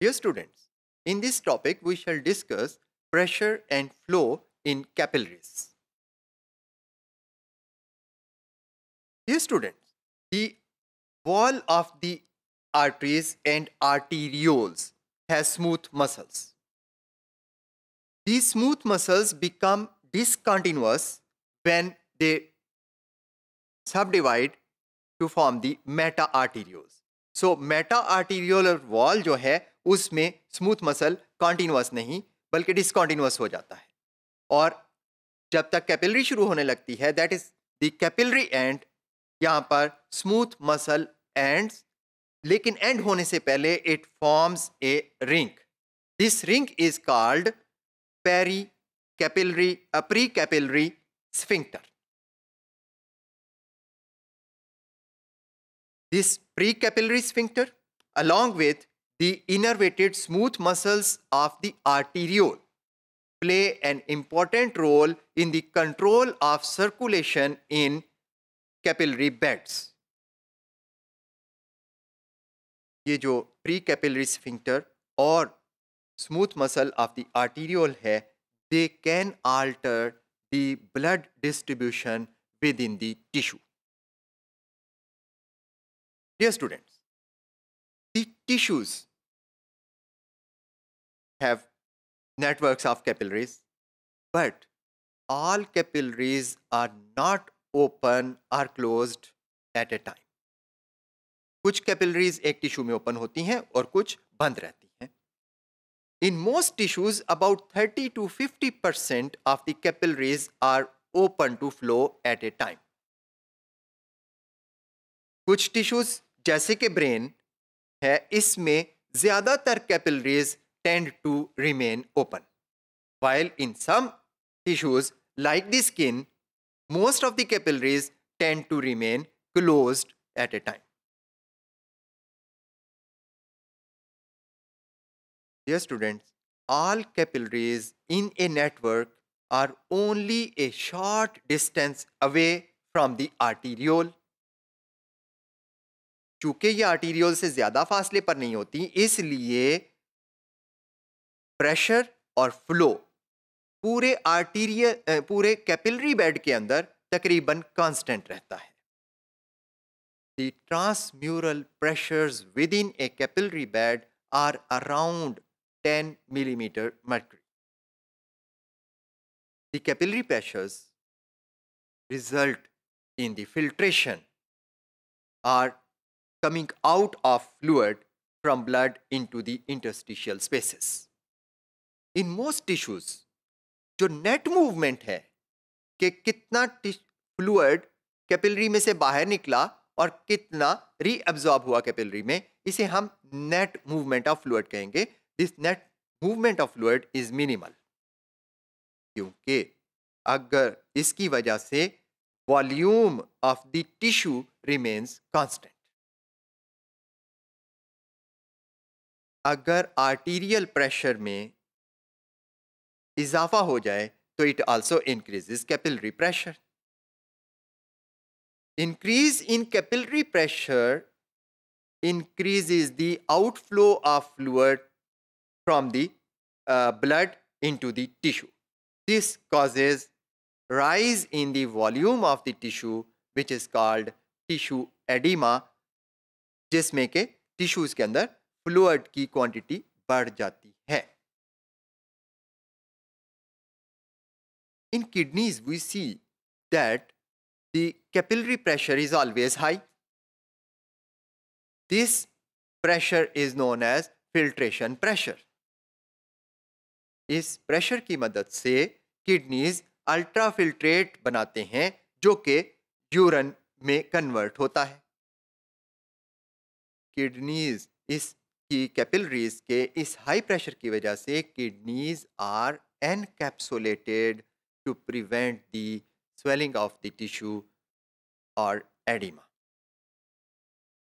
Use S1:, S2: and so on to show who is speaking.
S1: Dear students, in this topic we shall discuss pressure and flow in capillaries. Dear students, the wall of the arteries and arterioles has smooth muscles. These smooth muscles become discontinuous when they subdivide to form the meta arterioles. So meta arteriolar wall जो है उसमें smooth muscle continuous नहीं, बल्कि discontinuous हो जाता है। और जब तक कैपिलरी शुरू होने लगती है that is the capillary and यहाँ पर स्मूथ मसल एंड्स लेकिन एंड होने से पहले it forms a ring this ring is called pericapillary precapillary sphincter This precapillary sphincter, along with the innervated smooth muscles of the arteriole play an important role in the control of circulation in capillary beds. ये जो pre capillary sphincter और smooth muscle of the arteriole है they can alter the blood distribution within the tissue Dear students, the tissues have networks of capillaries, but all capillaries are not open or closed at a time. कुछ capillaries एक tissue में open होती हैं और कुछ बंद रहती हैं in most tissues about 30 to 50 percent of the capillaries are open to flow at a time कुछ टिश्यूज जैसे कि ब्रेन है इसमें ज़्यादातर capillaries tend to remain open while in some tissues like the skin most of the capillaries tend to remain closed at a time dear students all capillaries in a network are only a short distance away from the arteriole चूँकि ये arterial से ज़्यादा फासले पर नहीं होती, इसलिए pressure और फ्लो पूरे आर्टीरियल पूरे कैपिलरी बेड के अंदर तकरीबन कांस्टेंट रहता है। The transmural pressures within a capillary bed are around 10 millimetre mercury the capillary pressures result in the filtration are coming out of fluid from blood into the interstitial spaces. In most tissues, जो net movement है कि कितना fluid capillary में से बाहर निकला और कितना रीअब्जॉर्ब हुआ कैपिलरी में इसे हम नेट मूवमेंट ऑफ़ फ्लूड कहेंगे। This net movement of fluid is minimal क्योंकि अगर इसकी वजह से volume of the tissue remains constant अगर आर्टीरियल प्रेशर में इजाफा हो जाए तो it also increases capillary pressure increase in capillary pressure increase is the outflow of fluid from the blood into the tissue this causes rise in the volume of the tissue which is called tissue oedema जिसमें के tissues के अंदर fluid की quantity बढ़ जाती है। In kidneys we see that the capillary pressure is always high. This pressure is known as filtration pressure. इस pressure की मदद से किडनीज अल्ट्रा फिल्ट्रेट बनाते हैं, जो कि यूरन में कन्वर्ट होता है। किडनीज इस की कैपिलरीज के इस हाई प्रेशर की वजह से kidneys are encapsulated to prevent the swelling of the tissue और edema.